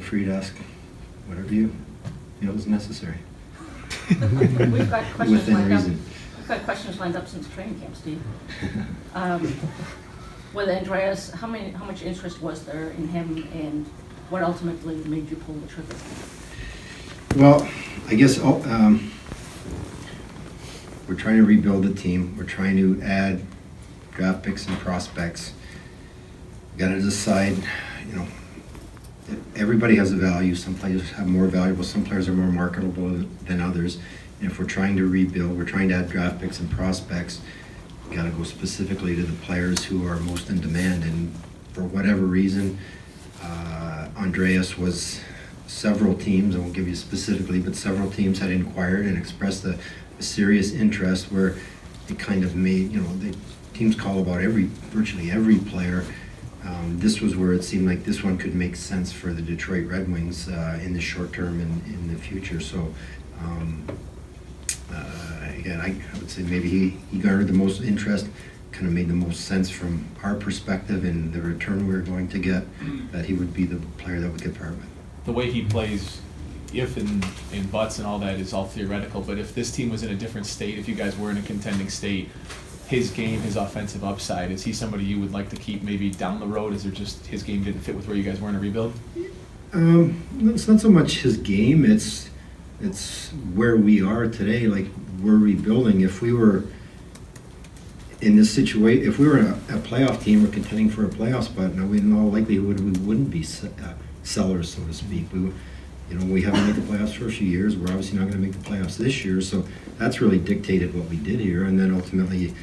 Free to ask whatever you feel is necessary. We've got questions Within lined up. reason. We've got questions lined up since training camp, Steve. Um, With Andreas, how many, how much interest was there in him and what ultimately made you pull the trigger? Well, I guess, oh, um, we're trying to rebuild the team. We're trying to add draft picks and prospects. Got to decide, you know, everybody has a value. Some players have more valuable, some players are more marketable than others. And if we're trying to rebuild, we're trying to add draft picks and prospects, got to go specifically to the players who are most in demand. And for whatever reason, uh, Andreas was several teams, I won't give you specifically, but several teams had inquired and expressed a, a serious interest where it kind of made, you know, the teams call about every, virtually every player. Um, this was where it seemed like this one could make sense for the Detroit Red Wings uh, in the short term and in the future. So, um, uh, again, I, I would say maybe he, he garnered the most interest, kind of made the most sense from our perspective and the return we were going to get, that he would be the player that we could pair with. the way he plays, if and, and buts and all that is all theoretical, but if this team was in a different state, if you guys were in a contending state, his game, his offensive upside, is he somebody you would like to keep maybe down the road? Is there just his game didn't fit with where you guys were in a rebuild? Um, it's not so much his game. It's it's where we are today. Like we're rebuilding. If we were in this situation, if we were a, a playoff team or contending for a playoff spot, now in all likelihood we wouldn't be se- uh, sellers, so to speak. We, you know, we haven't made the playoffs for a few years. We're obviously not going to make the playoffs this year. So that's really dictated what we did here. And then ultimately,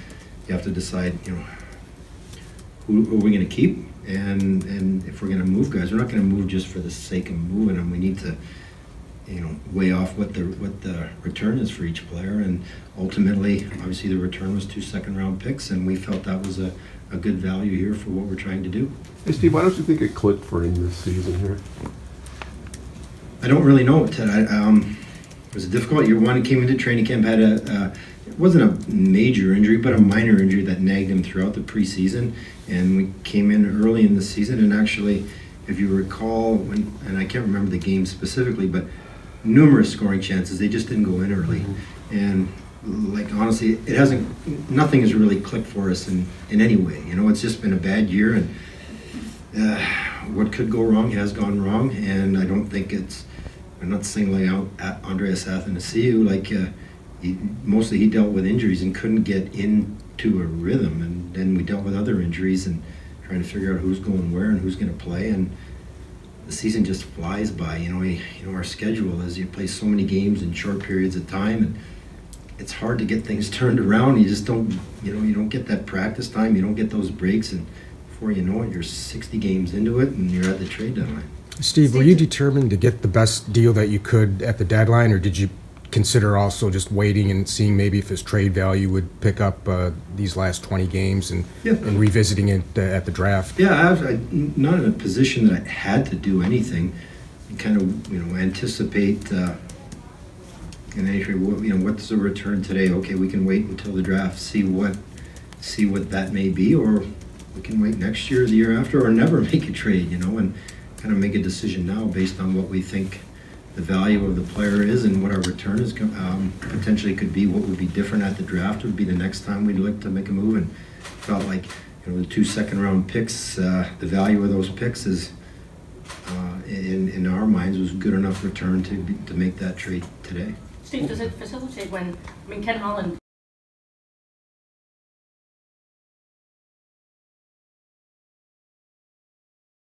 you have to decide, you know, who, who are we going to keep? And and if we're going to move guys, we're not going to move just for the sake of moving them. We need to, you know, weigh off what the what the return is for each player. And ultimately, obviously, the return was two second round picks, and we felt that was a, a good value here for what we're trying to do. Hey Steve, why don't you think it clicked for him this season here? I don't really know, Ted. I, um, it was a difficult year. One, came into training camp, had a, uh, it wasn't a major injury, but a minor injury that nagged him throughout the preseason. And we came in early in the season, and actually, if you recall, when, and I can't remember the game specifically, but numerous scoring chances, they just didn't go in early. And like honestly, it hasn't, nothing has really clicked for us in, in any way. You know, it's just been a bad year, and uh, what could go wrong has gone wrong, and I don't think it's. I'm not singling out Andreas Athanasiou. Like uh, he, mostly he dealt with injuries and couldn't get into a rhythm, and then we dealt with other injuries and trying to figure out who's going where and who's going to play, and the season just flies by. You know, we, you know our schedule is you play so many games in short periods of time, and it's hard to get things turned around. You just don't, you know, you don't get that practice time. You don't get those breaks, and before you know it, you're 60 games into it, and you're at the trade deadline. Steve, were you determined to get the best deal that you could at the deadline, or did you consider also just waiting and seeing maybe if his trade value would pick up uh, these last 20 games and, Yeah. and revisiting it uh, at the draft? Yeah, I was I, not in a position that I had to do anything. You kind of, you know, anticipate. Uh, in any trade, what, you know, what's the return today? Okay, we can wait until the draft, see what, see what that may be, or we can wait next year, the year after, or never make a trade. You know, and kind of make a decision now based on what we think the value of the player is and what our return is um, potentially could be. What would be different at the draft would be the next time we'd look to make a move, and felt like you know the two second round picks, uh, the value of those picks is uh, in in our minds was good enough return to be, to make that trade today. Steve, does it facilitate when, I mean, Ken Holland